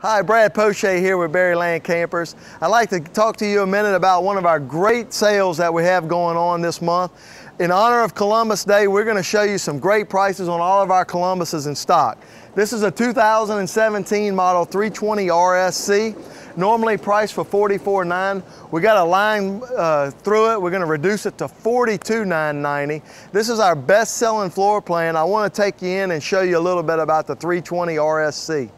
Hi, Brad Poche here with Berryland Campers. I'd like to talk to you a minute about one of our great sales that we have going on this month. In honor of Columbus Day, we're going to show you some great prices on all of our Columbuses in stock. This is a 2017 model 320 RSC, normally priced for $44,900. We got a line uh, through it. We're going to reduce it to $42,990. This is our best-selling floor plan. I want to take you in and show you a little bit about the 320 RSC.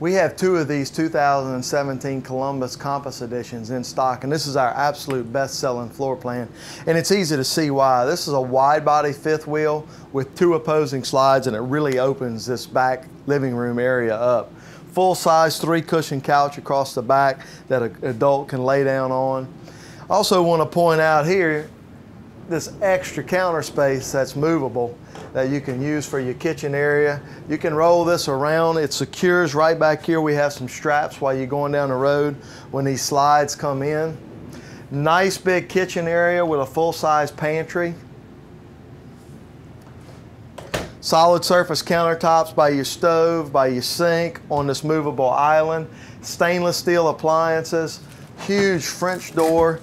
We have two of these 2017 Columbus Compass editions in stock, and this is our absolute best-selling floor plan. And it's easy to see why. This is a wide-body fifth wheel with two opposing slides, and it really opens this back living room area up. Full-size three-cushion couch across the back that an adult can lay down on. Also want to point out here, this extra counter space that's movable that you can use for your kitchen area. You can roll this around. It secures right back here. We have some straps while you're going down the road when these slides come in. Nice big kitchen area with a full-size pantry. Solid surface countertops by your stove, by your sink, on this movable island. Stainless steel appliances, huge French door.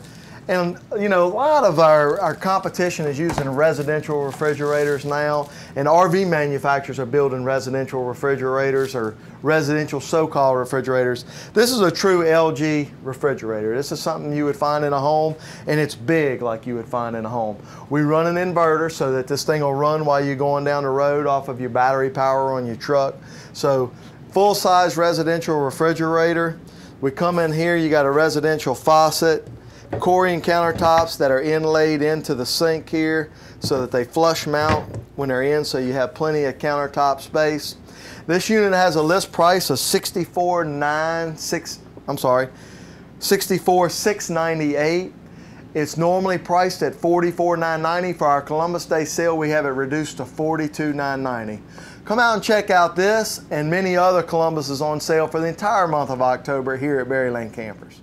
And you know, a lot of our, our competition is using residential refrigerators now, and RV manufacturers are building residential refrigerators or residential so-called refrigerators. This is a true LG refrigerator. This is something you would find in a home, and it's big like you would find in a home. We run an inverter so that this thing will run while you're going down the road off of your battery power on your truck. So full-size residential refrigerator. We come in here, you got a residential faucet, Corian countertops that are inlaid into the sink here so that they flush mount when they're in so you have plenty of countertop space. This unit has a list price of $64,996, I'm sorry, $64,698. It's normally priced at $44,990. For our Columbus Day sale, we have it reduced to $42,990. Come out and check out this and many other Columbuses on sale for the entire month of October here at Berryland Campers.